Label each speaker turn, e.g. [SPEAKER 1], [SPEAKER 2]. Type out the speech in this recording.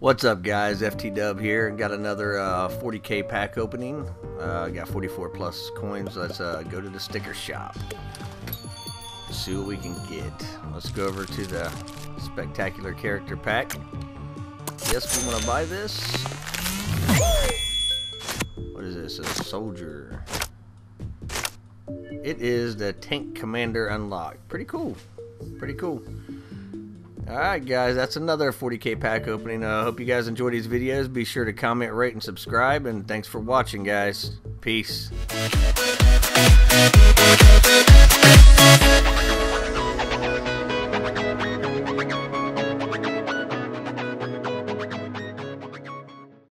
[SPEAKER 1] What's up guys, FT Dub here, got another uh, 40k pack opening, uh, got 44 plus coins, let's uh, go to the sticker shop, see what we can get. Let's go over to the spectacular character pack. Yes, we want to buy this. What is this, a soldier. It is the Tank Commander Unlocked, pretty cool, pretty cool. Alright guys, that's another 40k pack opening. I uh, hope you guys enjoy these videos. Be sure to comment, rate, and subscribe. And thanks for watching guys. Peace.